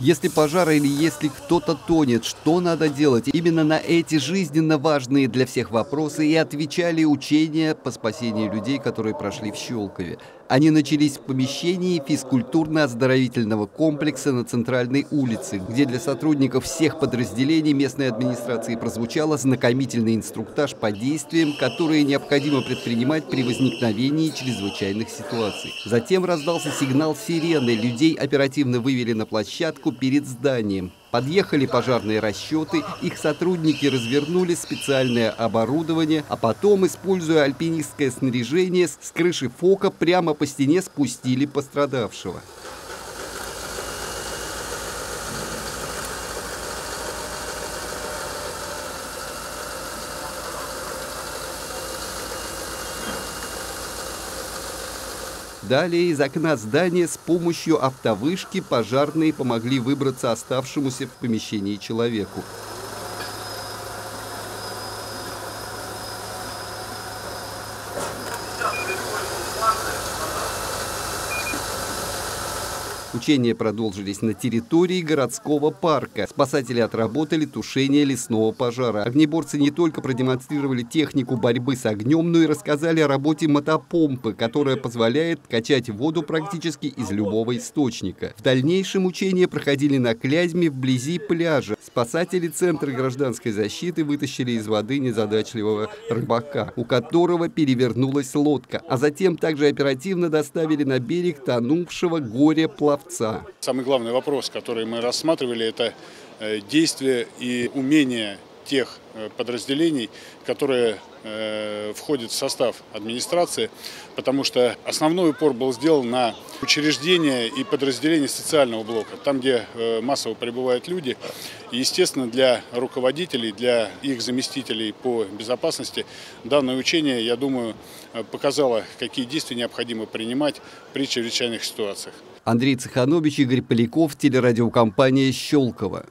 Если пожар или если кто-то тонет, что надо делать? Именно на эти жизненно важные для всех вопросы и отвечали учения по спасению людей, которые прошли в Щелкове. Они начались в помещении физкультурно-оздоровительного комплекса на Центральной улице, где для сотрудников всех подразделений местной администрации прозвучал ознакомительный инструктаж по действиям, которые необходимо предпринимать при возникновении чрезвычайных ситуаций. Затем раздался сигнал сирены, людей оперативно вывели на площадку перед зданием. Подъехали пожарные расчеты, их сотрудники развернули специальное оборудование, а потом, используя альпинистское снаряжение, с крыши фока прямо по стене спустили пострадавшего. Далее из окна здания с помощью автовышки пожарные помогли выбраться оставшемуся в помещении человеку. Учения продолжились на территории городского парка. Спасатели отработали тушение лесного пожара. Огнеборцы не только продемонстрировали технику борьбы с огнем, но и рассказали о работе мотопомпы, которая позволяет качать воду практически из любого источника. В дальнейшем учения проходили на Клязьме вблизи пляжа. Спасатели Центра гражданской защиты вытащили из воды незадачливого рыбака, у которого перевернулась лодка, а затем также оперативно доставили на берег тонувшего горе плавца пловца. Самый главный вопрос, который мы рассматривали, это э, действие и умение тех э, подразделений, которые э, входят в состав администрации, потому что основной упор был сделан на учреждения и подразделения социального блока, там, где массово прибывают люди. И, естественно, для руководителей, для их заместителей по безопасности данное учение, я думаю, показало, какие действия необходимо принимать при чрезвычайных ситуациях. Андрей Цеханович, Игорь Поляков, телерадиокомпания «Щелково».